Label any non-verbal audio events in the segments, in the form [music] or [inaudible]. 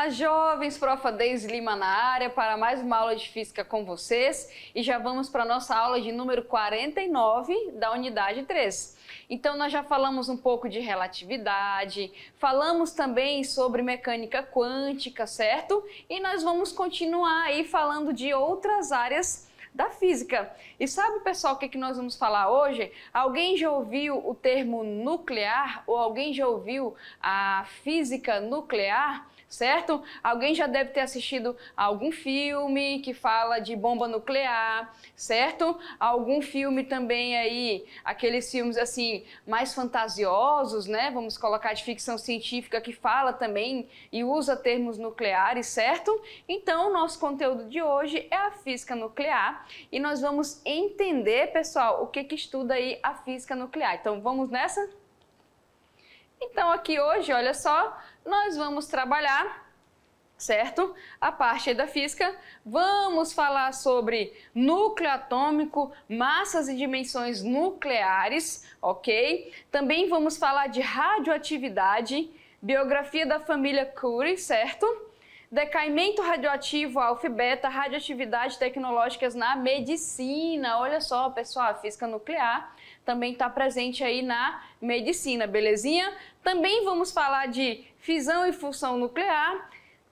Olá, jovens, Profa Deise Lima na área para mais uma aula de física com vocês e já vamos para a nossa aula de número 49 da unidade 3. Então, nós já falamos um pouco de relatividade, falamos também sobre mecânica quântica, certo? E nós vamos continuar aí falando de outras áreas da física. E sabe, pessoal, o que, que nós vamos falar hoje? Alguém já ouviu o termo nuclear ou alguém já ouviu a física nuclear? Certo? Alguém já deve ter assistido algum filme que fala de bomba nuclear, certo? Algum filme também aí, aqueles filmes assim mais fantasiosos, né? Vamos colocar de ficção científica que fala também e usa termos nucleares, certo? Então, nosso conteúdo de hoje é a física nuclear e nós vamos entender, pessoal, o que que estuda aí a física nuclear. Então, vamos nessa? Então, aqui hoje, olha só, nós vamos trabalhar certo? A parte da física, vamos falar sobre núcleo atômico, massas e dimensões nucleares, ok? Também vamos falar de radioatividade, biografia da família Curie, certo? Decaimento radioativo, alfa-beta, radioatividade tecnológicas na medicina. Olha só, pessoal, a física nuclear também está presente aí na medicina, belezinha? Também vamos falar de fissão e fusão nuclear,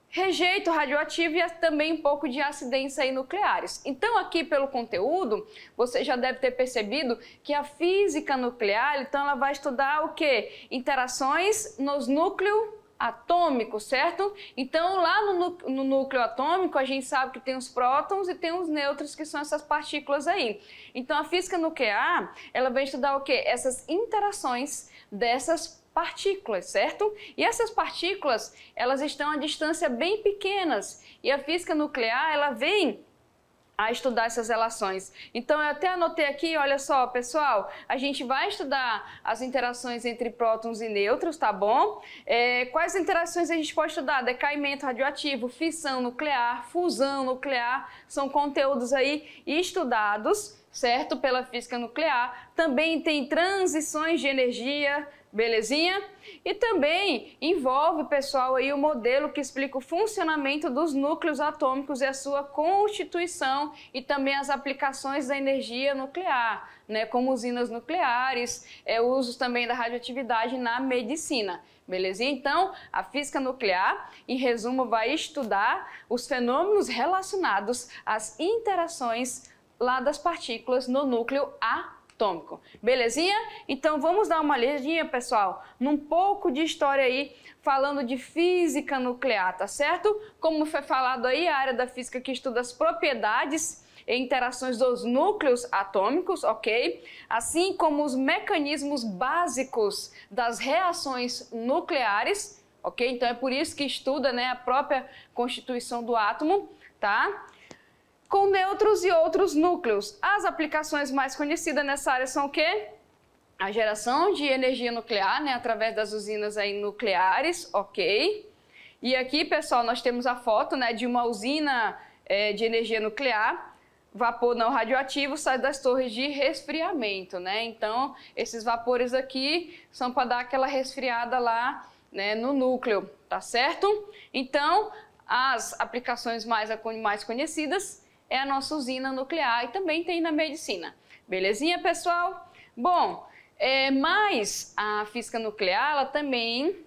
rejeito radioativo e também um pouco de acidentes aí nucleares. Então, aqui pelo conteúdo, você já deve ter percebido que a física nuclear, então ela vai estudar o que? Interações nos núcleos atômicos, certo? Então, lá no, no, núcleo atômico, a gente sabe que tem os prótons e tem os nêutrons, que são essas partículas aí. Então, a física nuclear, ela vai estudar o quê? Essas interações dessas partículas, certo? E essas partículas, elas estão a distância bem pequenas. E a física nuclear, ela vem a estudar essas relações. Então, eu até anotei aqui, olha só, pessoal, a gente vai estudar as interações entre prótons e nêutrons, tá bom? É, quais interações a gente pode estudar? Decaimento radioativo, fissão nuclear, fusão nuclear, são conteúdos aí estudados, certo? Pela física nuclear. Também tem transições de energia, Belezinha? E também envolve, pessoal, aí o modelo que explica o funcionamento dos núcleos atômicos e a sua constituição e também as aplicações da energia nuclear, né, como usinas nucleares, é, usos também da radioatividade na medicina. Belezinha? Então, a física nuclear, em resumo, vai estudar os fenômenos relacionados às interações lá das partículas no núcleo atômico atômico. Belezinha? Então vamos dar uma olhadinha, pessoal, num pouco de história aí, falando de física nuclear, tá certo? Como foi falado aí, a área da física que estuda as propriedades e interações dos núcleos atômicos, ok? Assim como os mecanismos básicos das reações nucleares, ok? Então é por isso que estuda né, a própria constituição do átomo, tá? Com nêutrons e outros núcleos. As aplicações mais conhecidas nessa área são o quê? A geração de energia nuclear, né, através das usinas aí nucleares, ok? E aqui, pessoal, nós temos a foto, né, de uma usina é, de energia nuclear. Vapor não radioativo sai das torres de resfriamento, né? Então, esses vapores aqui são para dar aquela resfriada lá, né, no núcleo, tá certo? Então, as aplicações mais, mais conhecidas é a nossa usina nuclear e também tem na medicina. Belezinha, pessoal? Bom, é, mas a física nuclear ela também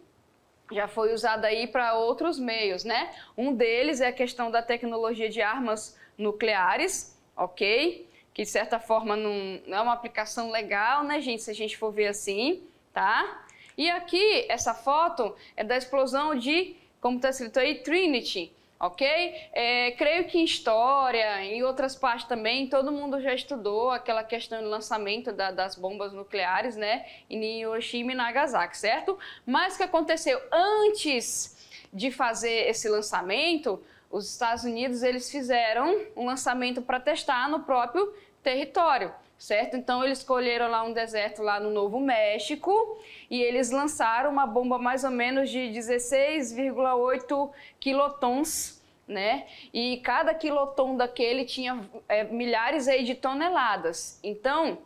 já foi usada aí para outros meios, né? Um deles é a questão da tecnologia de armas nucleares, ok? Que de certa forma não, não é uma aplicação legal, né, gente? Se a gente for ver assim, tá? E aqui, essa foto é da explosão de, como está escrito aí, Trinity, ok? É, creio que em história, em outras partes também, todo mundo já estudou aquela questão do lançamento da, das bombas nucleares, né? Em Hiroshima e Nagasaki, certo? Mas o que aconteceu antes de fazer esse lançamento, os Estados Unidos eles fizeram um lançamento para testar no próprio território certo? Então eles escolheram lá um deserto lá no Novo México e eles lançaram uma bomba mais ou menos de 16,8 quilotons, né? E cada quiloton daquele tinha é, milhares aí de toneladas. Então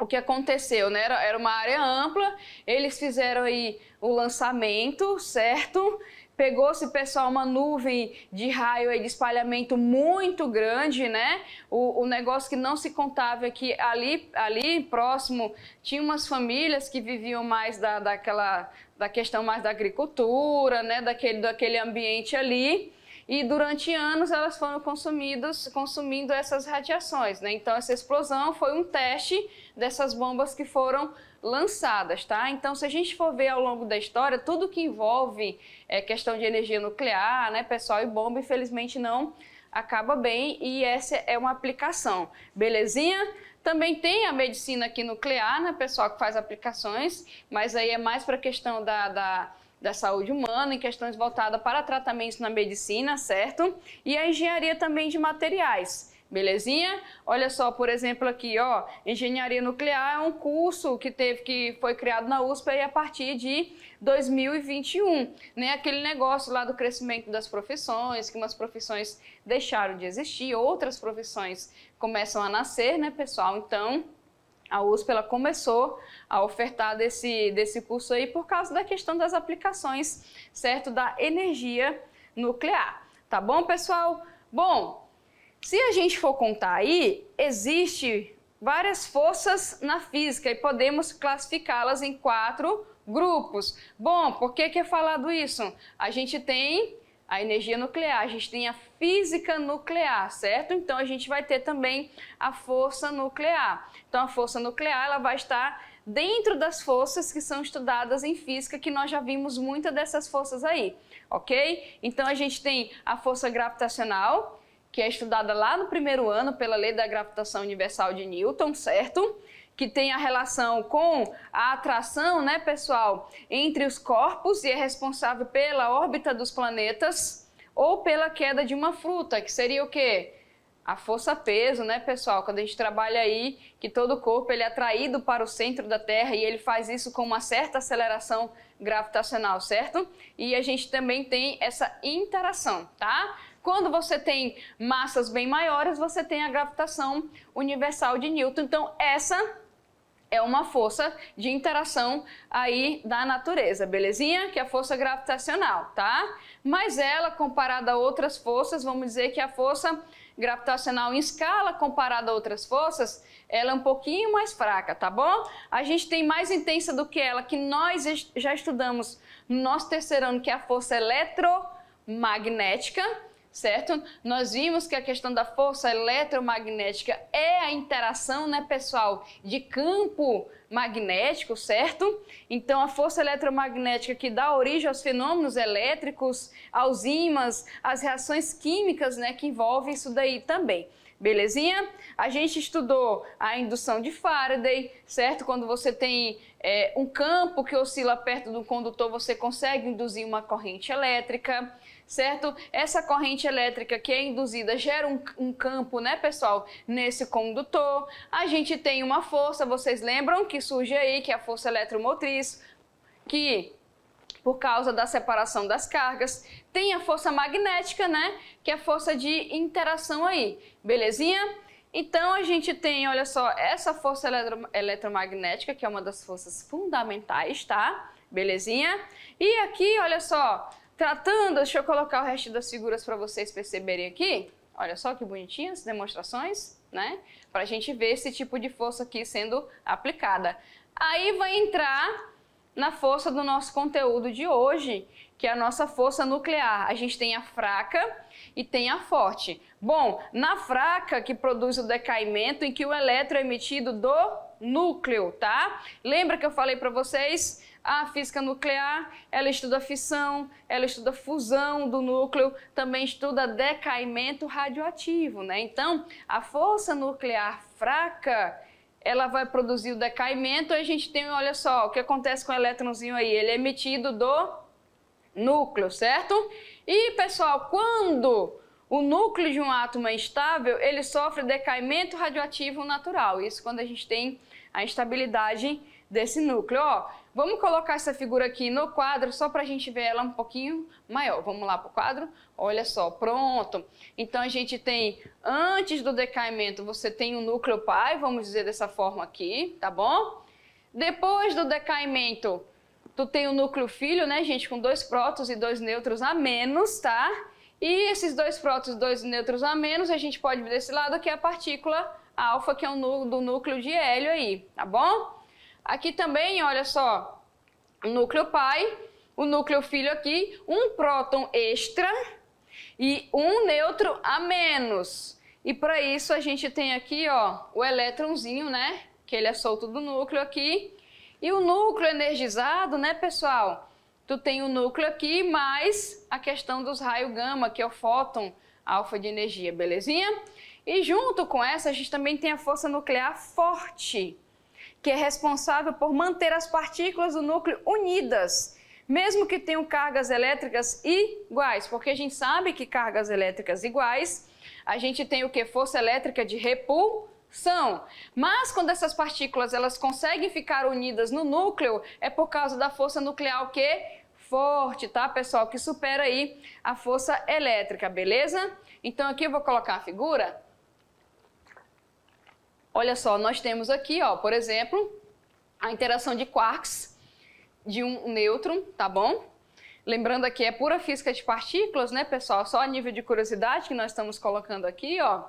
o que aconteceu, né? Era, era uma área ampla, eles fizeram aí o lançamento, certo? Pegou-se, pessoal, uma nuvem de raio e de espalhamento muito grande, né? O, o, negócio que não se contava é que ali, ali próximo tinha umas famílias que viviam mais da, daquela, da questão mais da agricultura, né? Daquele, daquele ambiente ali e durante anos elas foram consumidas, consumindo essas radiações, né? Então essa explosão foi um teste dessas bombas que foram lançadas, tá? Então se a gente for ver ao longo da história, tudo que envolve é, questão de energia nuclear, né, pessoal, e bomba, infelizmente não acaba bem e essa é uma aplicação, belezinha? Também tem a medicina aqui nuclear, né, pessoal, que faz aplicações, mas aí é mais para a questão da, da da saúde humana, em questões voltadas para tratamentos na medicina, certo? E a engenharia também de materiais. Belezinha? Olha só, por exemplo, aqui, ó, engenharia nuclear é um curso que teve que foi criado na USP aí a partir de 2021, né? Aquele negócio lá do crescimento das profissões, que umas profissões deixaram de existir, outras profissões começam a nascer, né, pessoal? Então, a USP ela começou a ofertar desse, desse curso aí por causa da questão das aplicações, certo, da energia nuclear. Tá bom, pessoal? Bom, se a gente for contar aí, existe várias forças na física e podemos classificá-las em quatro grupos. Bom, por que, que é falado isso? A gente tem a energia nuclear, a gente tem a física nuclear, certo? Então a gente vai ter também a força nuclear. Então a força nuclear ela vai estar dentro das forças que são estudadas em física, que nós já vimos muitas dessas forças aí, ok? Então a gente tem a força gravitacional, que é estudada lá no primeiro ano pela lei da gravitação universal de Newton, certo? que tem a relação com a atração, né, pessoal, entre os corpos e é responsável pela órbita dos planetas ou pela queda de uma fruta, que seria o quê? A força-peso, né, pessoal? Quando a gente trabalha aí, que todo o corpo ele é atraído para o centro da Terra e ele faz isso com uma certa aceleração gravitacional, certo? E a gente também tem essa interação, tá? Quando você tem massas bem maiores, você tem a gravitação universal de Newton. Então, essa é uma força de interação aí da natureza, belezinha? Que é a força gravitacional, tá? Mas ela, comparada a outras forças, vamos dizer que a força gravitacional em escala, comparada a outras forças, ela é um pouquinho mais fraca, tá bom? A gente tem mais intensa do que ela, que nós já estudamos no nosso terceiro ano, que é a força eletromagnética, certo? Nós vimos que a questão da força eletromagnética é a interação, né, pessoal, de campo magnético, certo? Então, a força eletromagnética que dá origem aos fenômenos elétricos, aos ímãs, às reações químicas, né, que envolvem isso daí também. Belezinha? A gente estudou a indução de Faraday, certo? Quando você tem é, um campo que oscila perto do condutor, você consegue induzir uma corrente elétrica certo? Essa corrente elétrica que é induzida gera um, um, campo, né, pessoal, nesse condutor. A gente tem uma força, vocês lembram que surge aí, que é a força eletromotriz, que por causa da separação das cargas, tem a força magnética, né, que é a força de interação aí, belezinha? Então a gente tem, olha só, essa força eletro eletromagnética, que é uma das forças fundamentais, tá? Belezinha? E aqui, olha só, Tratando, deixa eu colocar o resto das figuras para vocês perceberem aqui. Olha só que bonitinhas demonstrações, né? Para a gente ver esse tipo de força aqui sendo aplicada. Aí vai entrar na força do nosso conteúdo de hoje, que é a nossa força nuclear. A gente tem a fraca e tem a forte. Bom, na fraca, que produz o decaimento, em que o elétron é emitido do núcleo, tá? Lembra que eu falei para vocês a física nuclear, ela estuda fissão, ela estuda fusão do núcleo, também estuda decaimento radioativo, né? Então, a força nuclear fraca, ela vai produzir o decaimento, a gente tem, olha só, o que acontece com o elétronzinho aí, ele é emitido do núcleo, certo? E, pessoal, quando o núcleo de um átomo é instável, ele sofre decaimento radioativo natural. Isso quando a gente tem a instabilidade desse núcleo. Ó, vamos colocar essa figura aqui no quadro só para a gente ver ela um pouquinho maior. Vamos lá para o quadro? Olha só, pronto. Então a gente tem, antes do decaimento, você tem o núcleo pai, vamos dizer dessa forma aqui, tá bom? Depois do decaimento, tu tem o núcleo filho, né, gente, com dois prótons e dois nêutrons a menos, tá? E esses dois prótons e dois nêutrons a menos, a gente pode ver desse lado que é a partícula alfa, que é o do núcleo de hélio aí, tá bom? Aqui também, olha só, núcleo pai, o núcleo filho aqui, um próton extra e um nêutron a menos. E para isso a gente tem aqui, ó, o elétronzinho, né? Que ele é solto do núcleo aqui. E o núcleo energizado, né, pessoal? Tu tem o núcleo aqui mais a questão dos raios gama, que é o fóton alfa de energia, belezinha? E junto com essa, a gente também tem a força nuclear forte, que é responsável por manter as partículas do núcleo unidas, mesmo que tenham cargas elétricas iguais, porque a gente sabe que cargas elétricas iguais, a gente tem o que? Força elétrica de repulsão. Mas quando essas partículas elas conseguem ficar unidas no núcleo, é por causa da força nuclear que forte, tá, pessoal? Que supera aí a força elétrica, beleza? Então aqui eu vou colocar a figura Olha só, nós temos aqui, ó, por exemplo, a interação de quarks de um nêutron, tá bom? Lembrando aqui, é pura física de partículas, né, pessoal? Só a nível de curiosidade que nós estamos colocando aqui, ó.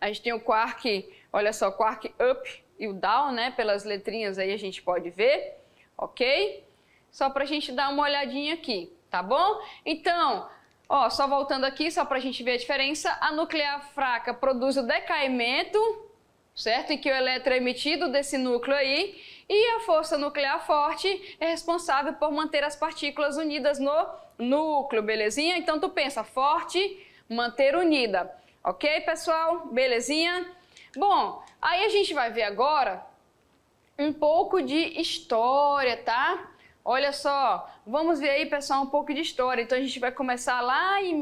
A gente tem o quark, olha só, quark up e o down, né? Pelas letrinhas aí a gente pode ver, ok? Só para a gente dar uma olhadinha aqui, tá bom? Então, ó, só voltando aqui, só para a gente ver a diferença, a nuclear fraca produz o decaimento certo? Em que o elétron é emitido desse núcleo aí e a força nuclear forte é responsável por manter as partículas unidas no núcleo, belezinha? Então tu pensa, forte, manter unida. Ok, pessoal? Belezinha? Bom, aí a gente vai ver agora um pouco de história, tá? Olha só, vamos ver aí, pessoal, um pouco de história. Então a gente vai começar lá em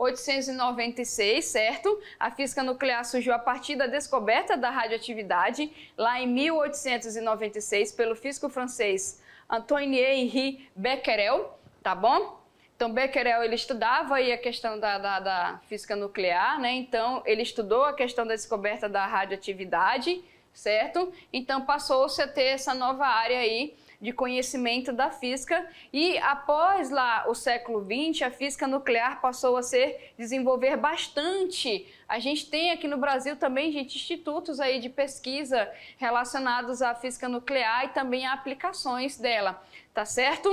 1896, certo? A física nuclear surgiu a partir da descoberta da radioatividade, lá em 1896, pelo físico francês Antoine-Henri Becquerel, tá bom? Então, Becquerel, ele estudava aí a questão da, da, da física nuclear, né? Então, ele estudou a questão da descoberta da radioatividade, certo? Então, passou-se a ter essa nova área aí de conhecimento da física e após lá o século XX, a física nuclear passou a ser desenvolver bastante. A gente tem aqui no Brasil também, gente, institutos aí de pesquisa relacionados à física nuclear e também a aplicações dela, tá certo?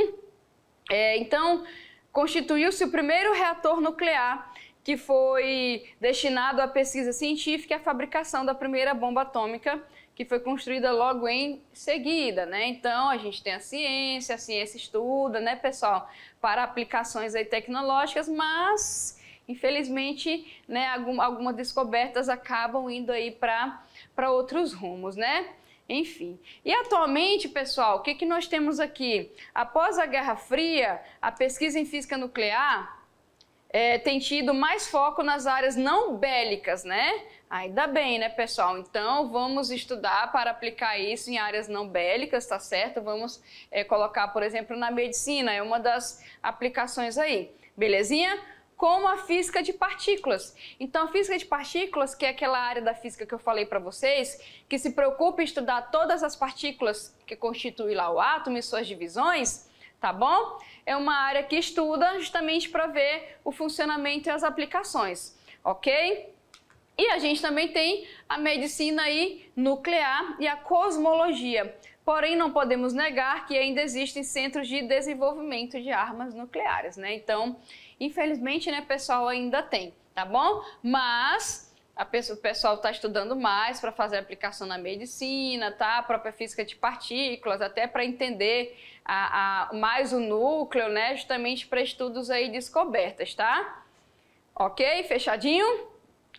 É, então, constituiu-se o primeiro reator nuclear que foi destinado à pesquisa científica e à fabricação da primeira bomba atômica que foi construída logo em seguida, né? Então a gente tem a ciência, a ciência estuda, né, pessoal, para aplicações aí tecnológicas, mas infelizmente, né, algumas descobertas acabam indo aí para para outros rumos, né? Enfim. E atualmente, pessoal, o que, que nós temos aqui? Após a Guerra Fria, a pesquisa em física nuclear é, tem tido mais foco nas áreas não bélicas, né? Ainda bem, né, pessoal? Então, vamos estudar para aplicar isso em áreas não bélicas, tá certo? Vamos é, colocar, por exemplo, na medicina, é uma das aplicações aí, belezinha? Como a física de partículas. Então, a física de partículas, que é aquela área da física que eu falei para vocês, que se preocupa em estudar todas as partículas que constituem lá o átomo e suas divisões, tá bom? É uma área que estuda justamente para ver o funcionamento e as aplicações, ok? E a gente também tem a medicina aí nuclear e a cosmologia. Porém, não podemos negar que ainda existem centros de desenvolvimento de armas nucleares, né? Então, infelizmente, né, pessoal, ainda tem, tá bom? Mas pessoa, o pessoal está estudando mais para fazer aplicação na medicina, tá? A própria física de partículas, até para entender a, a, mais o núcleo, né? Justamente para estudos aí descobertas, tá? Ok? Fechadinho?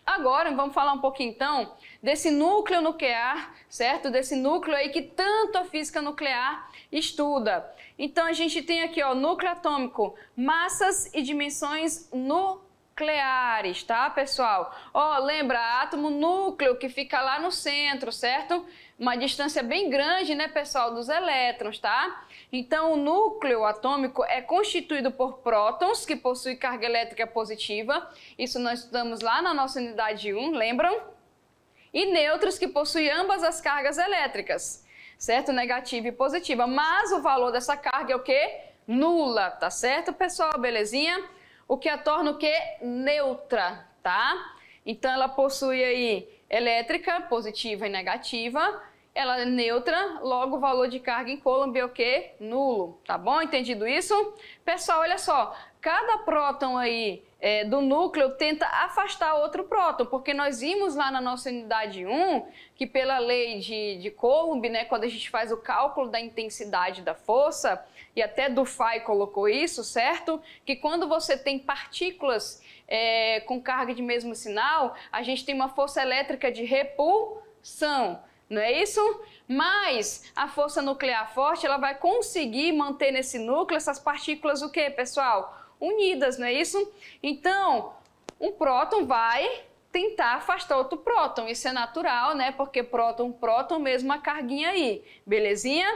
Agora vamos falar um pouquinho então desse núcleo nuclear, certo? Desse núcleo aí que tanto a física nuclear estuda. Então a gente tem aqui, ó, núcleo atômico, massas e dimensões nucleares nucleares, tá, pessoal? Ó, lembra, átomo núcleo que fica lá no centro, certo? Uma distância bem grande, né, pessoal, dos elétrons, tá? Então, o núcleo atômico é constituído por prótons, que possuem carga elétrica positiva. Isso nós estudamos lá na nossa unidade 1, lembram? E nêutrons, que possuem ambas as cargas elétricas, certo? Negativa e positiva. Mas o valor dessa carga é o quê? Nula, tá certo, pessoal? Belezinha? O que a torna o quê? Neutra, tá? Então, ela possui aí elétrica, positiva e negativa, ela é neutra, logo o valor de carga em Coulomb é o quê? Nulo, tá bom? Entendido isso? Pessoal, olha só, cada próton aí é, do núcleo tenta afastar outro próton, porque nós vimos lá na nossa unidade 1 que pela lei de, de Coulomb, né, quando a gente faz o cálculo da intensidade da força, e até Dufay colocou isso, certo? Que quando você tem partículas é, com carga de mesmo sinal, a gente tem uma força elétrica de repulsão não é isso? Mas a força nuclear forte, ela vai conseguir manter nesse núcleo essas partículas o quê, pessoal? Unidas, não é isso? Então, um próton vai tentar afastar outro próton. Isso é natural, né? Porque próton, próton, mesma carguinha aí. Belezinha?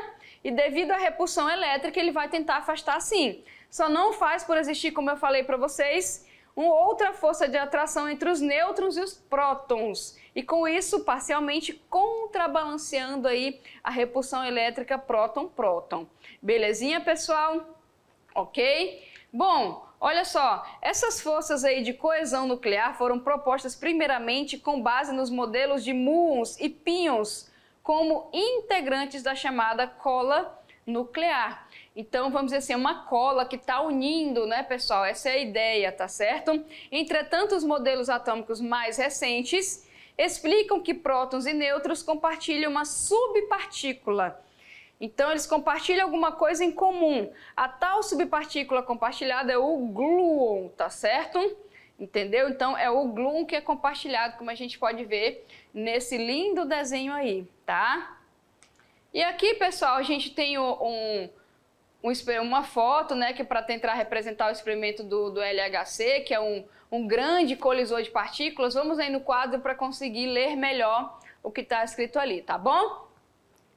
E devido à repulsão elétrica, ele vai tentar afastar sim. Só não faz por existir, como eu falei para vocês, uma outra força de atração entre os nêutrons e os prótons e com isso parcialmente contrabalanceando aí a repulsão elétrica próton-próton. Belezinha, pessoal? Ok? Bom, olha só, essas forças aí de coesão nuclear foram propostas primeiramente com base nos modelos de muons e pions como integrantes da chamada cola nuclear. Então, vamos dizer assim, é uma cola que está unindo, né, pessoal? Essa é a ideia, tá certo? Entretanto, os modelos atômicos mais recentes explicam que prótons e nêutrons compartilham uma subpartícula. Então, eles compartilham alguma coisa em comum. A tal subpartícula compartilhada é o gluon, tá certo? Entendeu? Então, é o gluon que é compartilhado, como a gente pode ver nesse lindo desenho aí, tá? E aqui, pessoal, a gente tem um, um, uma foto, né, que é para tentar representar o experimento do, do LHC, que é um, um grande colisor de partículas. Vamos aí no quadro para conseguir ler melhor o que está escrito ali, tá bom?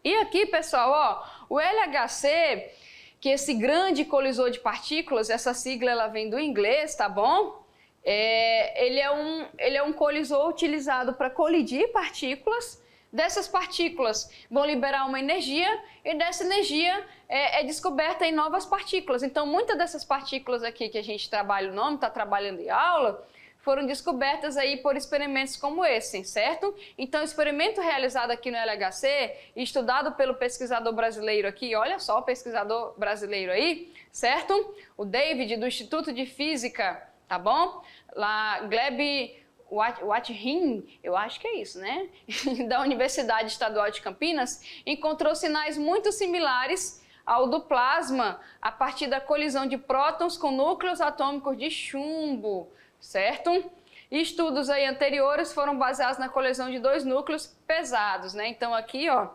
E aqui, pessoal, ó, o LHC, que é esse grande colisor de partículas, essa sigla ela vem do inglês, tá bom? É, ele, é um, ele é um colisor utilizado para colidir partículas Dessas partículas vão liberar uma energia e dessa energia é, é descoberta em novas partículas. Então, muitas dessas partículas aqui que a gente trabalha o nome, está trabalhando em aula, foram descobertas aí por experimentos como esse, certo? Então, experimento realizado aqui no LHC, estudado pelo pesquisador brasileiro aqui, olha só o pesquisador brasileiro aí, certo? O David, do Instituto de Física, tá bom? Lá, Gleb Watrin, eu acho que é isso, né? [laughs] da Universidade Estadual de Campinas, encontrou sinais muito similares ao do plasma a partir da colisão de prótons com núcleos atômicos de chumbo, certo? Estudos aí anteriores foram baseados na colisão de dois núcleos pesados, né? Então aqui, ó,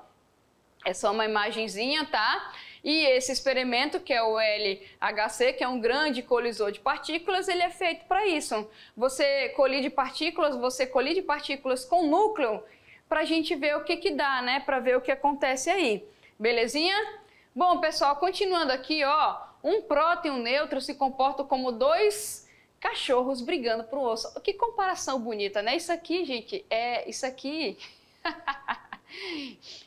é só uma imagenzinha, tá? E esse experimento, que é o LHC, que é um grande colisor de partículas, ele é feito para isso. Você colide partículas, você colide partículas com núcleo, para a gente ver o que, que dá, né? Para ver o que acontece aí. Belezinha? Bom, pessoal, continuando aqui, ó, um próton e um neutro se comportam como dois cachorros brigando por um osso. Que comparação bonita, né? Isso aqui, gente, é isso aqui. [laughs]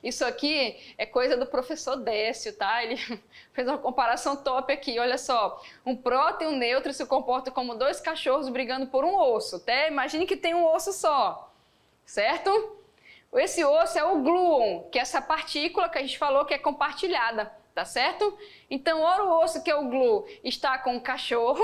Isso aqui é coisa do professor Décio, tá? Ele [laughs] fez uma comparação top aqui. Olha só, um próton e um neutro se comportam como dois cachorros brigando por um osso. Até imagine que tem um osso só, certo? Esse osso é o gluon, que é essa partícula que a gente falou que é compartilhada, tá certo? Então, ora o osso que é o glu está com o cachorro,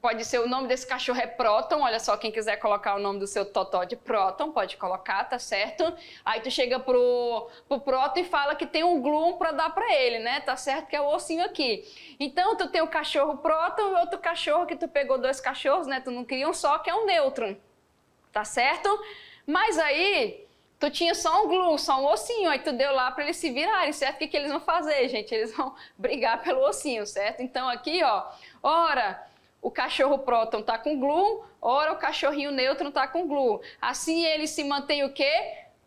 Pode ser o nome desse cachorro é Proton. Olha só, quem quiser colocar o nome do seu totó de Proton, pode colocar, tá certo? Aí tu chega pro, pro Proton e fala que tem um Gloom para dar para ele, né? Tá certo que é o ossinho aqui. Então tu tem o cachorro Proton e outro cachorro que tu pegou dois cachorros, né? Tu não queria um só, que é um nêutron. Tá certo? Mas aí tu tinha só um glue, só um ossinho, aí tu deu lá para eles se virarem, certo? O que, que eles vão fazer, gente? Eles vão [laughs] brigar pelo ossinho, certo? Então aqui, ó, ora, o cachorro próton está com glue, ora o cachorrinho nêutron está com glue. Assim eles se mantêm o quê?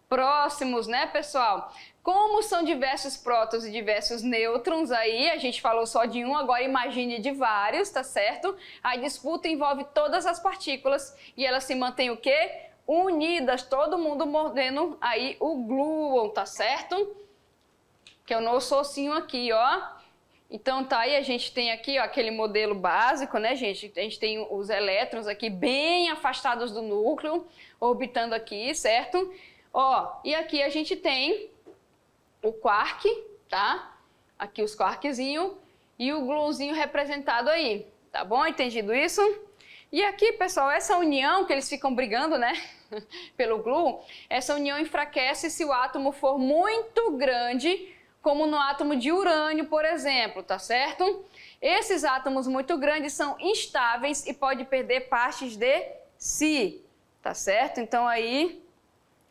Próximos, né, pessoal? Como são diversos prótons e diversos nêutrons aí, a gente falou só de um, agora imagine de vários, tá certo? A disputa envolve todas as partículas e elas se mantêm o quê? Unidas, todo mundo mordendo aí o gluon, tá certo? Que é o nosso ossinho aqui, ó. Então tá aí, a gente tem aqui ó, aquele modelo básico, né, gente? A gente tem os elétrons aqui bem afastados do núcleo, orbitando aqui, certo? Ó, e aqui a gente tem o quark, tá? Aqui os quarkzinhos e o gluonzinho representado aí, tá bom? Entendido isso? E aqui, pessoal, essa união que eles ficam brigando, né? [laughs] Pelo glu, essa união enfraquece se o átomo for muito grande como no átomo de urânio, por exemplo, tá certo? Esses átomos muito grandes são instáveis e pode perder partes de si, tá certo? Então aí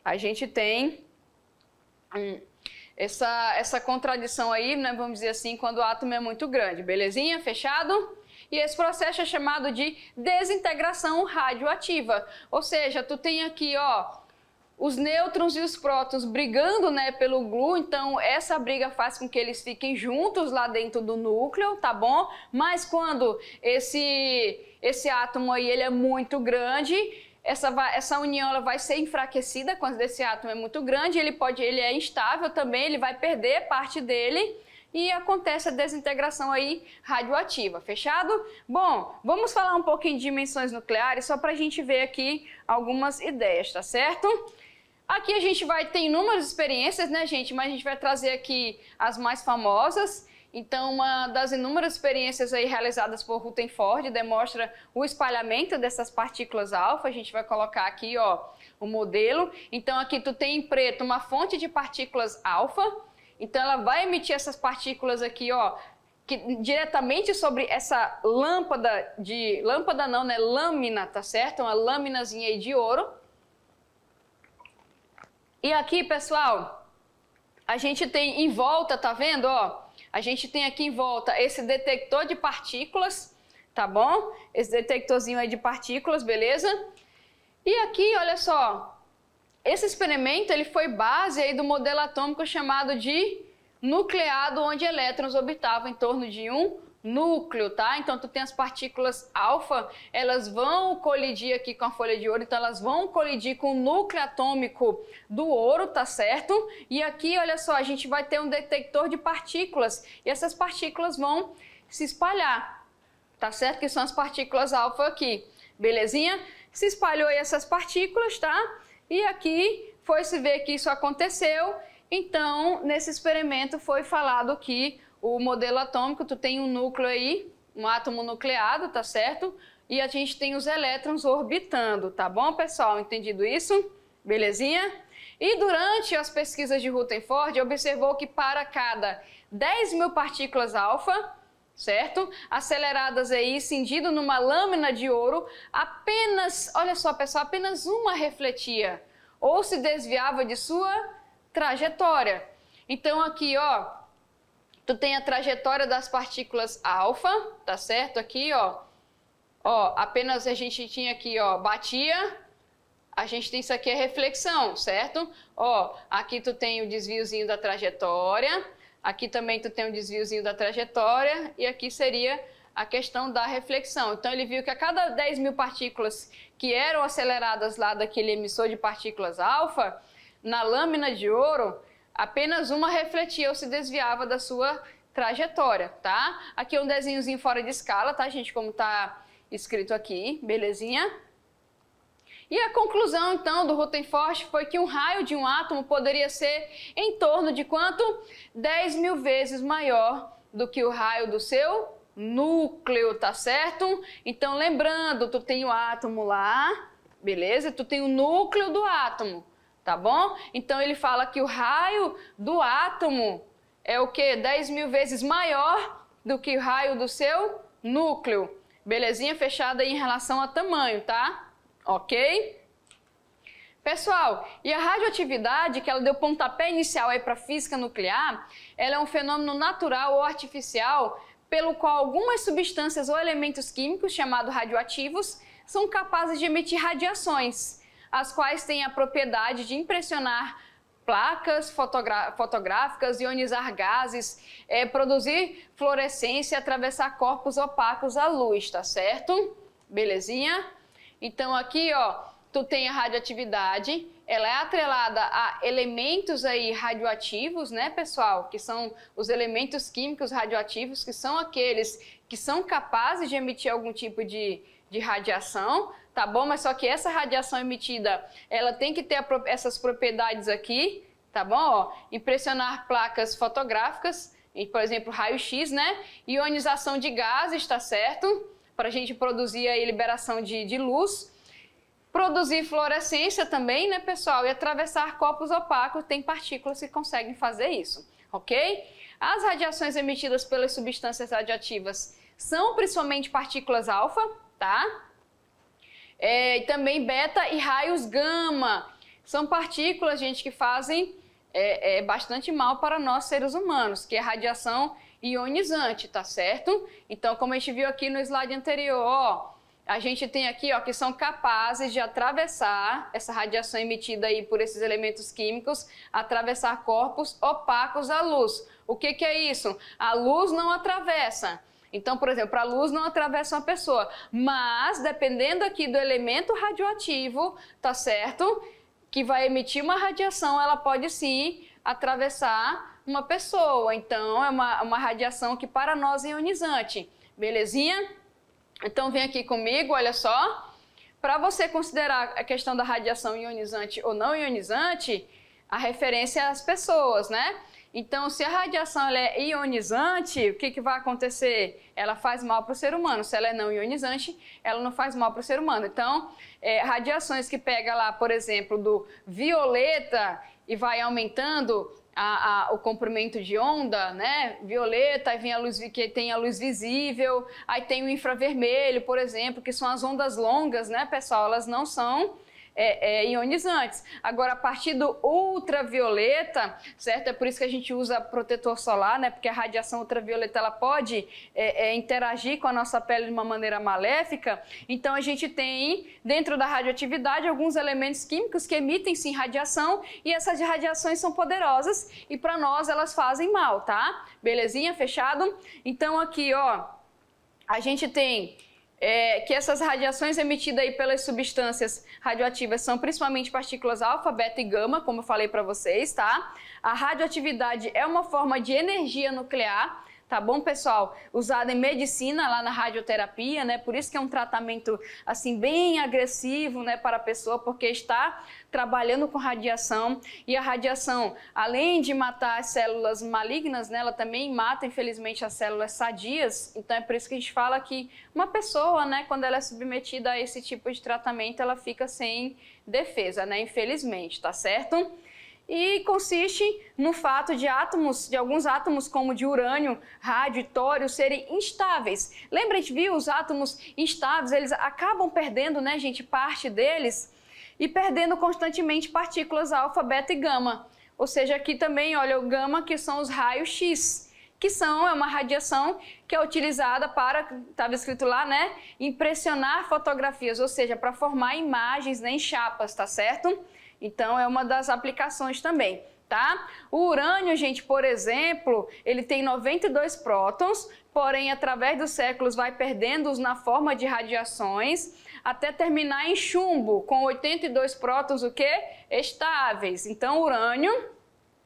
a gente tem hum, essa, essa contradição aí, né, vamos dizer assim, quando o átomo é muito grande, belezinha? Fechado? E esse processo é chamado de desintegração radioativa. Ou seja, tu tem aqui, ó, os nêutrons e os prótons brigando né, pelo glue, então essa briga faz com que eles fiquem juntos lá dentro do núcleo, tá bom? Mas quando esse, esse átomo aí ele é muito grande, essa, essa união ela vai ser enfraquecida quando esse átomo é muito grande, ele pode, ele é instável também, ele vai perder parte dele e acontece a desintegração aí radioativa, fechado? Bom, vamos falar um pouquinho de dimensões nucleares só para a gente ver aqui algumas ideias, tá certo? Aqui a gente vai ter inúmeras experiências, né, gente? Mas a gente vai trazer aqui as mais famosas. Então, uma das inúmeras experiências aí realizadas por Rutherford demonstra o espalhamento dessas partículas alfa. A gente vai colocar aqui, ó, o modelo. Então, aqui tu tem em preto uma fonte de partículas alfa. Então, ela vai emitir essas partículas aqui, ó, que, diretamente sobre essa lâmpada de... Lâmpada não, né? Lâmina, tá certo? Uma lâminazinha aí de ouro. E aqui, pessoal, a gente tem em volta, tá vendo, ó? A gente tem aqui em volta esse detector de partículas, tá bom? Esse detectorzinho aí de partículas, beleza? E aqui, olha só, esse experimento ele foi base aí do modelo atômico chamado de nucleado, onde elétrons orbitavam em torno de um núcleo, tá? Então tu tem as partículas alfa, elas vão colidir aqui com a folha de ouro, então elas vão colidir com o núcleo atômico do ouro, tá certo? E aqui, olha só, a gente vai ter um detector de partículas e essas partículas vão se espalhar, tá certo? Que são as partículas alfa aqui, belezinha? Se espalhou aí essas partículas, tá? E aqui foi se ver que isso aconteceu, então nesse experimento foi falado que o modelo atômico, tu tem um núcleo aí, um átomo nucleado, tá certo? E a gente tem os elétrons orbitando, tá bom, pessoal? Entendido isso? Belezinha? E durante as pesquisas de Rutherford, observou que para cada 10 mil partículas alfa, certo? Aceleradas aí, cindido numa lâmina de ouro, apenas, olha só, pessoal, apenas uma refletia ou se desviava de sua trajetória. Então aqui, ó, tu tem a trajetória das partículas alfa, tá certo? Aqui, ó, ó, apenas a gente tinha aqui, ó, batia, a gente tem isso aqui é reflexão, certo? Ó, aqui tu tem o desviozinho da trajetória, aqui também tu tem o desviozinho da trajetória e aqui seria a questão da reflexão. Então ele viu que a cada 10 mil partículas que eram aceleradas lá daquele emissor de partículas alfa, na lâmina de ouro, apenas uma refletia ou se desviava da sua trajetória, tá? Aqui um desenhozinho fora de escala, tá, gente? Como tá escrito aqui, belezinha? E a conclusão, então, do Rutherford foi que um raio de um átomo poderia ser em torno de quanto? 10 mil vezes maior do que o raio do seu núcleo, tá certo? Então, lembrando, tu tem o átomo lá, beleza? Tu tem o núcleo do átomo tá bom? Então ele fala que o raio do átomo é o que? 10 mil vezes maior do que o raio do seu núcleo. Belezinha fechada em relação a tamanho, tá? Ok? Pessoal, e a radioatividade, que ela deu pontapé inicial aí para a física nuclear, ela é um fenômeno natural ou artificial pelo qual algumas substâncias ou elementos químicos chamados radioativos são capazes de emitir radiações, as quais têm a propriedade de impressionar placas fotográficas, ionizar gases, é, produzir fluorescência atravessar corpos opacos à luz, tá certo? Belezinha? Então aqui, ó, tu tem a radioatividade, ela é atrelada a elementos aí radioativos, né, pessoal? Que são os elementos químicos radioativos, que são aqueles que são capazes de emitir algum tipo de, de radiação, tá bom? Mas só que essa radiação emitida, ela tem que ter essas propriedades aqui, tá bom? Ó, impressionar placas fotográficas, por exemplo, raio-x, né? Ionização de gases, tá certo? Para a gente produzir a liberação de, de luz. Produzir fluorescência também, né, pessoal? E atravessar copos opacos, tem partículas que conseguem fazer isso, ok? As radiações emitidas pelas substâncias radioativas são principalmente partículas alfa, tá? É, e também beta e raios gama. São partículas, gente, que fazem é, é, bastante mal para nós seres humanos, que é radiação ionizante, tá certo? Então, como a gente viu aqui no slide anterior, ó, a gente tem aqui ó, que são capazes de atravessar essa radiação emitida aí por esses elementos químicos, atravessar corpos opacos à luz. O que, que é isso? A luz não atravessa. Então, por exemplo, a luz não atravessa uma pessoa, mas dependendo aqui do elemento radioativo, tá certo? Que vai emitir uma radiação, ela pode sim atravessar uma pessoa. Então, é uma, uma radiação que para nós é ionizante. Belezinha? Então vem aqui comigo, olha só. Para você considerar a questão da radiação ionizante ou não ionizante, a referência é as pessoas, né? Então, se a radiação é ionizante, o que, que vai acontecer? Ela faz mal para o ser humano. Se ela é não ionizante, ela não faz mal para o ser humano. Então, é, radiações que pega lá, por exemplo, do violeta e vai aumentando a, a, o comprimento de onda, né? Violeta, aí vem a luz que tem a luz visível, aí tem o infravermelho, por exemplo, que são as ondas longas, né, pessoal? Elas não são é, é, ionizantes. Agora, a partir do ultravioleta, certo? É por isso que a gente usa protetor solar, né? Porque a radiação ultravioleta ela pode é, é, interagir com a nossa pele de uma maneira maléfica. Então, a gente tem dentro da radioatividade alguns elementos químicos que emitem sim radiação e essas radiações são poderosas e para nós elas fazem mal, tá? Belezinha? Fechado? Então, aqui, ó, a gente tem é, que essas radiações emitidas aí pelas substâncias radioativas são principalmente partículas alfa, beta e gama, como eu falei para vocês, tá? A radioatividade é uma forma de energia nuclear tá bom, pessoal? Usado em medicina, lá na radioterapia, né? Por isso que é um tratamento, assim, bem agressivo, né, para a pessoa, porque está trabalhando com radiação e a radiação, além de matar as células malignas, né, ela também mata, infelizmente, as células sadias. Então, é por isso que a gente fala que uma pessoa, né, quando ela é submetida a esse tipo de tratamento, ela fica sem defesa, né, infelizmente, tá certo? E consiste no fato de átomos, de alguns átomos como de urânio, rádio e tório serem instáveis. Lembra, a gente viu os átomos instáveis, eles acabam perdendo, né, gente, parte deles e perdendo constantemente partículas alfa, beta e gama. Ou seja, aqui também, olha, o gama que são os raios X que são é uma radiação que é utilizada para, estava escrito lá, né, impressionar fotografias, ou seja, para formar imagens né, em chapas, tá certo? Então é uma das aplicações também, tá? O urânio, gente, por exemplo, ele tem 92 prótons, porém através dos séculos vai perdendo-os na forma de radiações, até terminar em chumbo, com 82 prótons o quê? Estáveis. Então o urânio,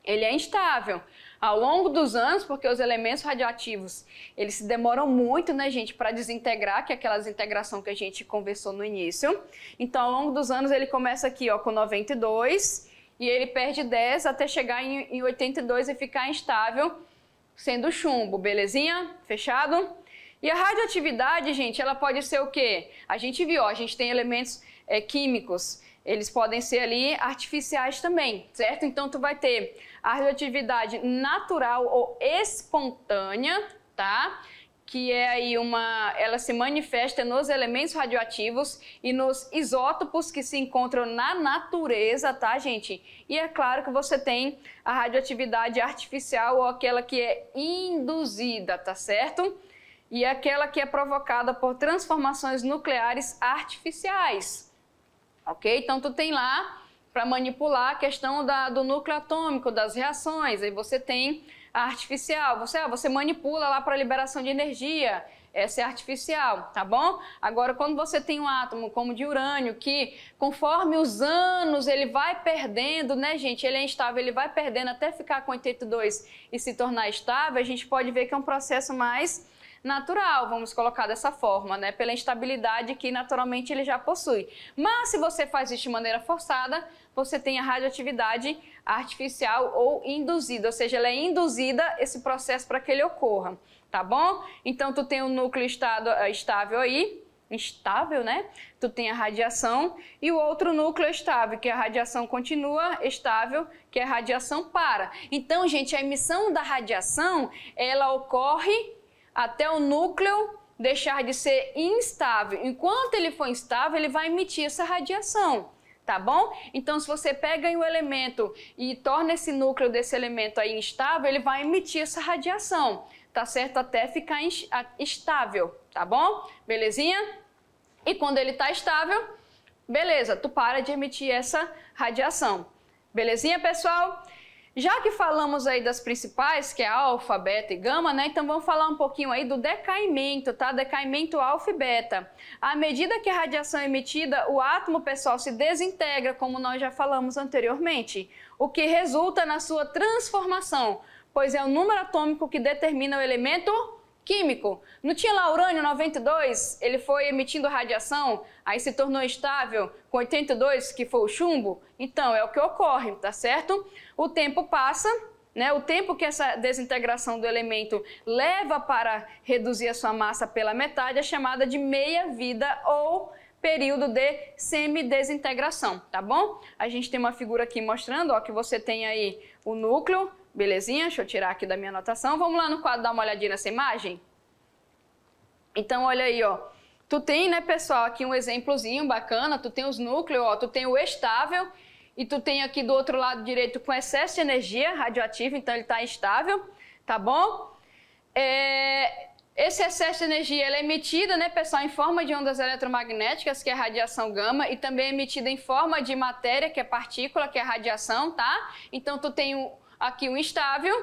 ele é instável ao longo dos anos, porque os elementos radioativos, eles se demoram muito, né, gente, para desintegrar, que é aquela desintegração que a gente conversou no início. Então, ao longo dos anos, ele começa aqui, ó, com 92 e ele perde 10 até chegar em, em 82 e ficar instável, sendo chumbo, belezinha? Fechado? E a radioatividade, gente, ela pode ser o quê? A gente viu, ó, a gente tem elementos é, químicos, eles podem ser ali artificiais também, certo? Então, tu vai ter a radioatividade natural ou espontânea, tá? que é aí uma, ela se manifesta nos elementos radioativos e nos isótopos que se encontram na natureza, tá, gente? E é claro que você tem a radioatividade artificial ou aquela que é induzida, tá certo? e aquela que é provocada por transformações nucleares artificiais. Ok? Então tu tem lá para manipular a questão da, do núcleo atômico, das reações. Aí você tem a artificial. Você, ah, você manipula lá para liberação de energia. Essa é artificial, tá bom? Agora, quando você tem um átomo como de urânio, que conforme os anos ele vai perdendo, né, gente? Ele é instável, ele vai perdendo até ficar com 82 e se tornar estável, a gente pode ver que é um processo mais natural, vamos colocar dessa forma, né? Pela instabilidade que naturalmente ele já possui. Mas se você faz isso de maneira forçada, você tem a radioatividade artificial ou induzida, ou seja, ela é induzida esse processo para que ele ocorra, tá bom? Então tu tem um núcleo estado, eh, estável aí, estável, né? Tu tem a radiação e o outro núcleo estável, que a radiação continua estável, que a radiação para. Então, gente, a emissão da radiação, ela ocorre até o núcleo deixar de ser instável. Enquanto ele for instável, ele vai emitir essa radiação, tá bom? Então, se você pega um elemento e torna esse núcleo desse elemento aí instável, ele vai emitir essa radiação, tá certo? Até ficar estável, tá bom? Belezinha? E quando ele está estável, beleza, tu para de emitir essa radiação. Belezinha, pessoal? Já que falamos aí das principais, que é alfa, beta e gama, né? Então vamos falar um pouquinho aí do decaimento, tá? Decaimento alfa e beta. À medida que a radiação é emitida, o átomo, pessoal, se desintegra, como nós já falamos anteriormente, o que resulta na sua transformação, pois é o número atômico que determina o elemento químico. Não tinha lá urânio 92? Ele foi emitindo radiação, aí se tornou estável com 82, que foi o chumbo? Então, é o que ocorre, tá certo? O tempo passa, né? O tempo que essa desintegração do elemento leva para reduzir a sua massa pela metade é chamada de meia-vida ou período de semidesintegração, tá bom? A gente tem uma figura aqui mostrando, ó, que você tem aí o núcleo, Belezinha? Deixa eu tirar aqui da minha anotação. Vamos lá no quadro dar uma olhadinha nessa imagem? Então, olha aí, ó. Tu tem, né, pessoal, aqui um exemplozinho bacana. Tu tem os núcleos, ó. Tu tem o estável e tu tem aqui do outro lado direito com excesso de energia radioativa, então ele está instável, tá bom? É, esse excesso de energia é emitida, né, pessoal, em forma de ondas eletromagnéticas, que é a radiação gama, e também é emitida em forma de matéria, que é partícula, que é a radiação, tá? Então tu tem o, aqui um instável,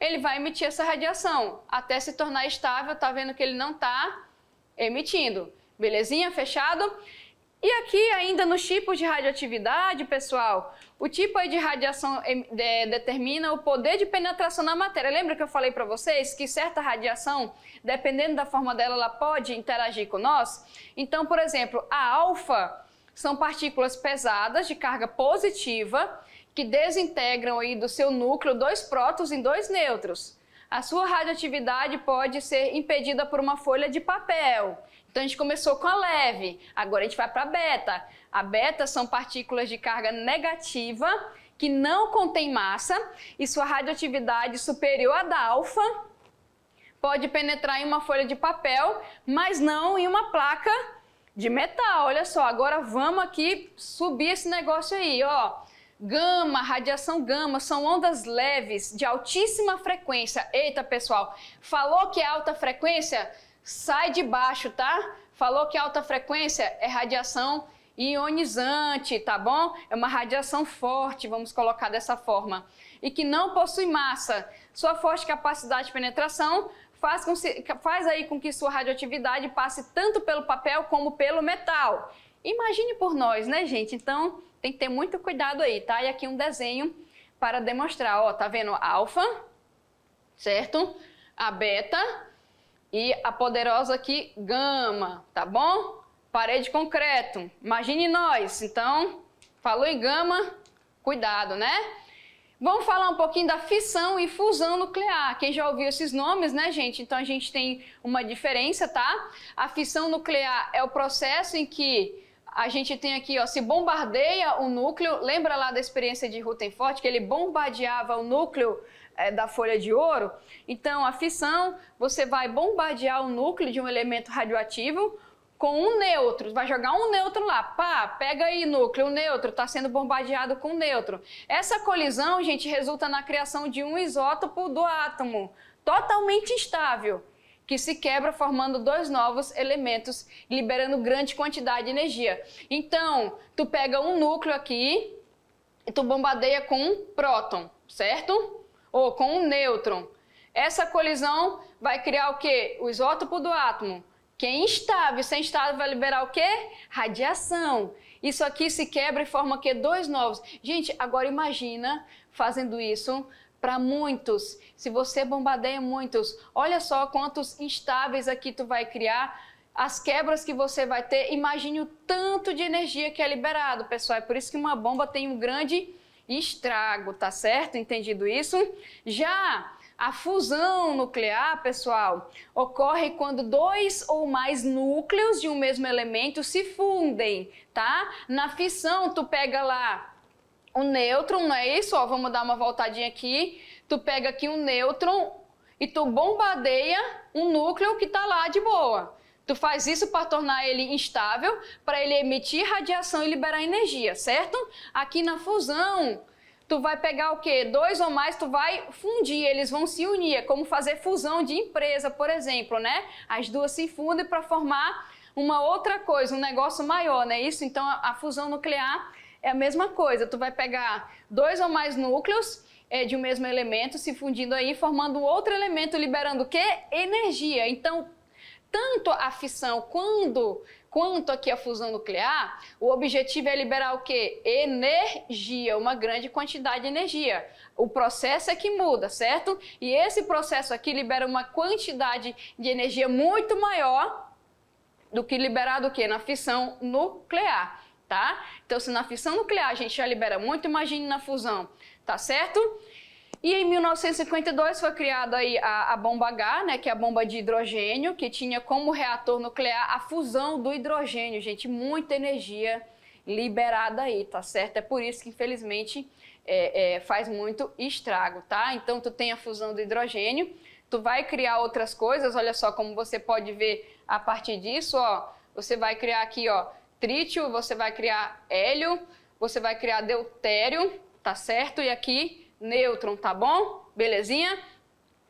ele vai emitir essa radiação. Até se tornar estável, tá vendo que ele não está emitindo. Belezinha? Fechado? E aqui ainda nos tipos de radioatividade, pessoal, o tipo de radiação de, determina o poder de penetração na matéria. Lembra que eu falei para vocês que certa radiação, dependendo da forma dela, ela pode interagir com nós? Então, por exemplo, a alfa são partículas pesadas de carga positiva que desintegram aí do seu núcleo dois prótons em dois nêutrons. A sua radioatividade pode ser impedida por uma folha de papel. Então a gente começou com a leve, agora a gente vai para a beta. A beta são partículas de carga negativa que não contém massa e sua radioatividade superior à da alfa pode penetrar em uma folha de papel, mas não em uma placa de metal. Olha só, agora vamos aqui subir esse negócio aí, ó. Gama, radiação gama, são ondas leves de altíssima frequência. Eita, pessoal, falou que é alta frequência? Sai de baixo, tá? Falou que alta frequência é radiação ionizante, tá bom? É uma radiação forte, vamos colocar dessa forma. E que não possui massa. Sua forte capacidade de penetração faz, com, faz aí com que sua radioatividade passe tanto pelo papel como pelo metal. Imagine por nós, né, gente? Então, tem que ter muito cuidado aí, tá? E aqui um desenho para demonstrar, ó, tá vendo alfa, certo? A beta e a poderosa aqui gama, tá bom? Parede concreto. Imagine nós. Então, falou em gama, cuidado, né? Vamos falar um pouquinho da fissão e fusão nuclear. Quem já ouviu esses nomes, né, gente? Então a gente tem uma diferença, tá? A fissão nuclear é o processo em que a gente tem aqui, ó, se bombardeia o núcleo, lembra lá da experiência de Rutherford, que ele bombardeava o núcleo é, da folha de ouro? Então, a fissão, você vai bombardear o núcleo de um elemento radioativo com um neutro, vai jogar um neutro lá, pá, pega aí núcleo, o neutro. Está sendo bombardeado com neutro. Essa colisão, gente, resulta na criação de um isótopo do átomo, totalmente instável que se quebra formando dois novos elementos, liberando grande quantidade de energia. Então, tu pega um núcleo aqui e tu bombardeia com um próton, certo? Ou com um nêutron. Essa colisão vai criar o quê? O isótopo do átomo. Que é instável, sem instável vai liberar o quê? Radiação. Isso aqui se quebra e forma o quê? Dois novos. Gente, agora imagina fazendo isso para muitos. Se você bombardeia muitos, olha só quantos instáveis aqui tu vai criar, as quebras que você vai ter. Imagine o tanto de energia que é liberado, pessoal. É por isso que uma bomba tem um grande estrago, tá certo? Entendido isso? Já a fusão nuclear, pessoal, ocorre quando dois ou mais núcleos de um mesmo elemento se fundem, tá? Na fissão, tu pega lá o nêutron, não é isso? Ó, vamos dar uma voltadinha aqui. Tu pega aqui um nêutron e tu bombardeia um núcleo que está lá de boa. Tu faz isso para tornar ele instável, para ele emitir radiação e liberar energia, certo? Aqui na fusão, tu vai pegar o quê? Dois ou mais, tu vai fundir, eles vão se unir, é como fazer fusão de empresa, por exemplo, né? As duas se fundem para formar uma outra coisa, um negócio maior, né? Isso, então a fusão nuclear é a mesma coisa. Tu vai pegar dois ou mais núcleos é, de um mesmo elemento se fundindo aí, formando outro elemento, liberando o quê? Energia. Então, tanto a fissão quando, quanto aqui a fusão nuclear, o objetivo é liberar o quê? Energia, uma grande quantidade de energia. O processo é que muda, certo? E esse processo aqui libera uma quantidade de energia muito maior do que liberado o quê? Na fissão nuclear tá? Então, se na fissão nuclear a gente já libera muito, imagine na fusão, tá certo? E em 1952 foi criada aí a, a, bomba H, né, que é a bomba de hidrogênio, que tinha como reator nuclear a fusão do hidrogênio, gente, muita energia liberada aí, tá certo? É por isso que, infelizmente, é, é, faz muito estrago, tá? Então, tu tem a fusão do hidrogênio, tu vai criar outras coisas, olha só como você pode ver a partir disso, ó, você vai criar aqui, ó, trítio, você vai criar hélio, você vai criar deutério, tá certo? E aqui nêutron, tá bom? Belezinha?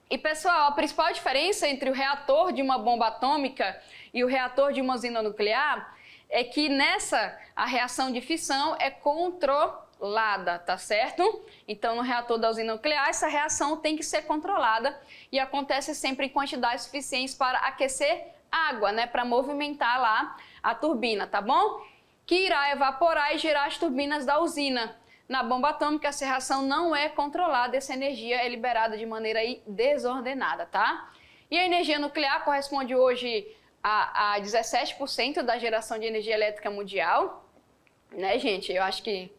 E pessoal, a principal diferença entre o reator de uma bomba atômica e o reator de uma usina nuclear é que nessa a reação de fissão é controlada, tá certo? Então no reator da usina nuclear essa reação tem que ser controlada e acontece sempre em quantidades suficientes para aquecer água, né, para movimentar lá a turbina, tá bom? Que irá evaporar e gerar as turbinas da usina. Na bomba atômica, essa reação não é controlada, essa energia é liberada de maneira desordenada, tá? E a energia nuclear corresponde hoje a, a 17% da geração de energia elétrica mundial, né, gente? Eu acho que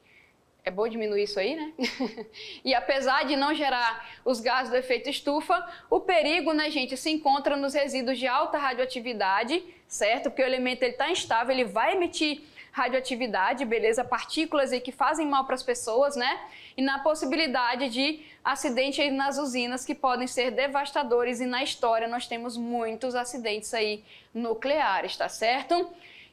é bom diminuir isso aí, né? [laughs] e apesar de não gerar os gases do efeito estufa, o perigo, né, gente, se encontra nos resíduos de alta radioatividade, certo? Porque o elemento ele está instável, ele vai emitir radioatividade, beleza? Partículas aí que fazem mal para as pessoas, né? E na possibilidade de acidente aí nas usinas que podem ser devastadores e na história nós temos muitos acidentes aí nucleares, tá certo?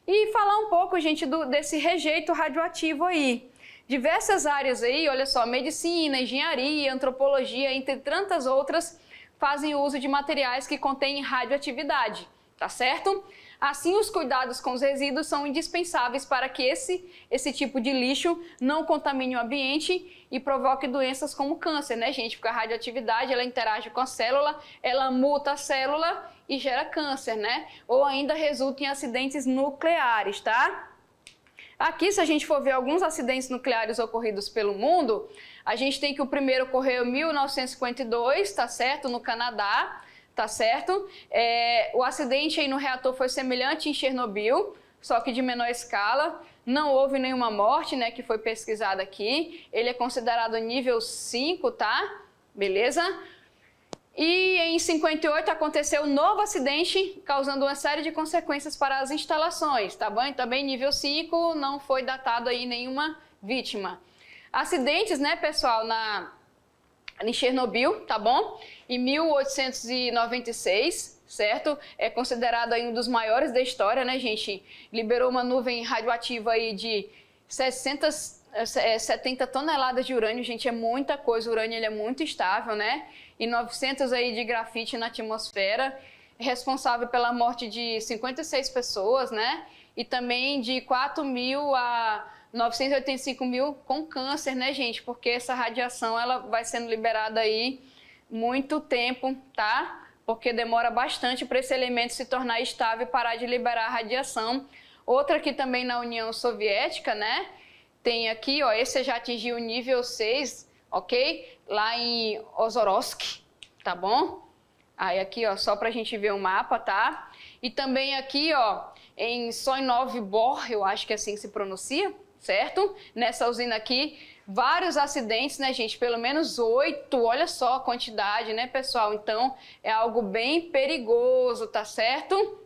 E falar um pouco, gente, do, desse rejeito radioativo aí. Diversas áreas aí, olha só, medicina, engenharia, antropologia, entre tantas outras, fazem uso de materiais que contêm radioatividade, tá certo? Assim, os cuidados com os resíduos são indispensáveis para que esse, esse tipo de lixo não contamine o ambiente e provoque doenças como câncer, né, gente? Porque a radioatividade, ela interage com a célula, ela muta a célula e gera câncer, né? Ou ainda resulta em acidentes nucleares, tá? Aqui, se a gente for ver alguns acidentes nucleares ocorridos pelo mundo, a gente tem que o primeiro ocorreu em 1952, tá certo? No Canadá, tá certo? É, o acidente aí no reator foi semelhante em Chernobyl, só que de menor escala. Não houve nenhuma morte, né, que foi pesquisada aqui. Ele é considerado nível 5, tá? Beleza? E em 58 aconteceu um novo acidente, causando uma série de consequências para as instalações, tá bom? Também nível 5, não foi datado aí nenhuma vítima. Acidentes, né, pessoal, na em Chernobyl, tá bom? Em 1896, certo? É considerado aí um dos maiores da história, né, gente? Liberou uma nuvem radioativa aí de 600 70 é, toneladas de urânio, gente, é muita coisa. O urânio ele é muito estável, né? E 900 aí de grafite na atmosfera. responsável pela morte de 56 pessoas, né? E também de 4 mil a 985 mil com câncer, né, gente? Porque essa radiação ela vai sendo liberada aí muito tempo, tá? Porque demora bastante para esse elemento se tornar estável e parar de liberar a radiação. Outra aqui também na União Soviética, né? Tem aqui, ó, esse já atingiu o nível 6, ok? Lá em Ozorosk, tá bom? Aí aqui, ó, só para a gente ver o mapa, tá? E também aqui, ó, em Soinov Bor, eu acho que é assim que se pronuncia, certo? Nessa usina aqui, vários acidentes, né, gente? Pelo menos oito, olha só a quantidade, né, pessoal? Então, é algo bem perigoso, tá certo?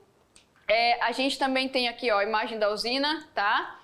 É, a gente também tem aqui, ó, a imagem da usina, tá?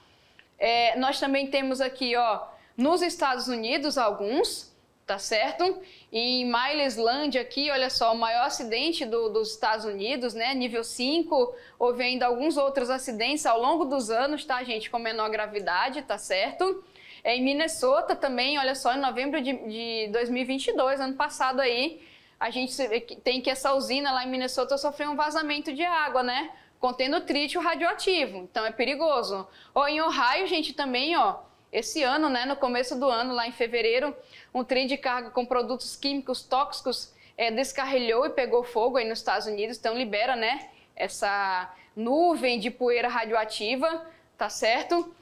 É, nós também temos aqui, ó, nos Estados Unidos, alguns, tá certo? E em Milesland aqui, olha só, o maior acidente do, dos Estados Unidos, né? Nível 5, houve ainda alguns outros acidentes ao longo dos anos, tá, gente? Com menor gravidade, tá certo? É, em Minnesota também, olha só, em novembro de, de 2022, ano passado aí, a gente tem que essa usina lá em Minnesota sofreu um vazamento de água, né? Contendo trítio radioativo, então é perigoso. Ou em Ohio, gente, também, ó, esse ano, né, no começo do ano, lá em fevereiro, um trem de carga com produtos químicos tóxicos é, descarrilhou e pegou fogo aí nos Estados Unidos, então libera, né, essa nuvem de poeira radioativa, tá certo?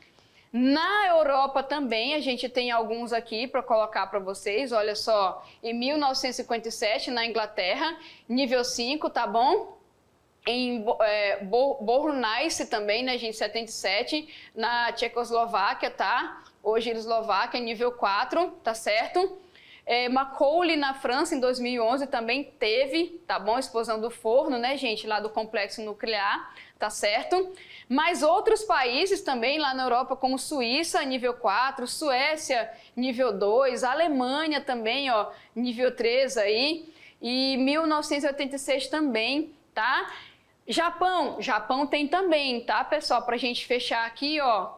Na Europa também, a gente tem alguns aqui para colocar para vocês. Olha só, em 1957, na Inglaterra, nível 5, tá bom? Em é, Bornice também, né, gente, 77, na Tchecoslováquia, tá? Hoje Eslováquia, nível 4, tá certo? É, Macaulay, na França, em 2011, também teve, tá bom? Explosão do forno, né, gente, lá do complexo nuclear, tá certo? Mas outros países também lá na Europa, como Suíça, nível 4, Suécia, nível 2, Alemanha também, ó, nível 3 aí, e 1986 também, tá? Japão, Japão tem também, tá, pessoal? Pra gente fechar aqui, ó,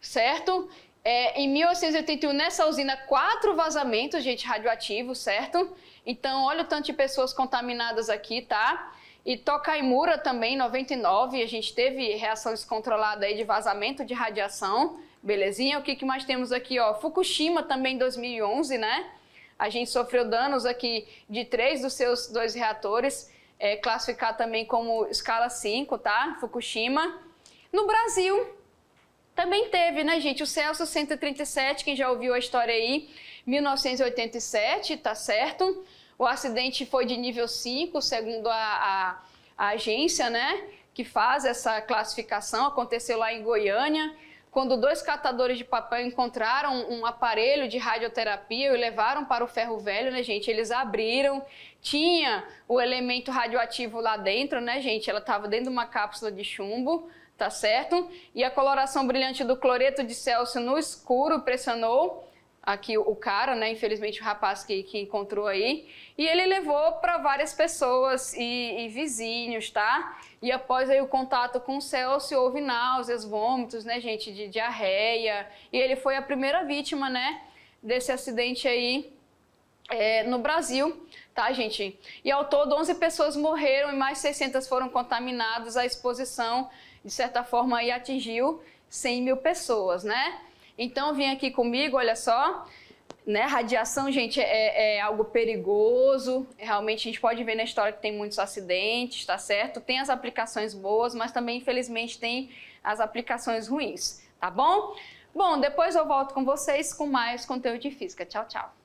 certo? É, em 1881, nessa usina, quatro vazamentos, gente, radioativos, certo? Então, olha o tanto de pessoas contaminadas aqui, tá? E Tokaimura também, 99, a gente teve reação descontrolada aí de vazamento de radiação, belezinha? O que, que mais temos aqui, ó? Fukushima também, 2011, né? A gente sofreu danos aqui de três dos seus dois reatores, é, classificar também como escala 5, tá? Fukushima. No Brasil, também teve, né, gente? O Celso 137, quem já ouviu a história aí, 1987, tá certo? O acidente foi de nível 5, segundo a, a, a agência, né? Que faz essa classificação. Aconteceu lá em Goiânia quando dois catadores de papel encontraram um aparelho de radioterapia e levaram para o ferro velho, né, gente? Eles abriram, tinha o elemento radioativo lá dentro, né, gente? Ela estava dentro de uma cápsula de chumbo tá certo? E a coloração brilhante do cloreto de Celsius no escuro pressionou aqui o cara, né? Infelizmente o rapaz que, que encontrou aí. E ele levou para várias pessoas e, e, vizinhos, tá? E após aí o contato com o Celso, houve náuseas, vômitos, né, gente, de diarreia. E ele foi a primeira vítima, né, desse acidente aí é, no Brasil, tá, gente? E ao todo, 11 pessoas morreram e mais 600 foram contaminadas à exposição de certa forma, aí atingiu 100 mil pessoas, né? Então, vem aqui comigo, olha só, né? Radiação, gente, é, é, algo perigoso. Realmente, a gente pode ver na história que tem muitos acidentes, tá certo? Tem as aplicações boas, mas também, infelizmente, tem as aplicações ruins, tá bom? Bom, depois eu volto com vocês com mais conteúdo de física. Tchau, tchau.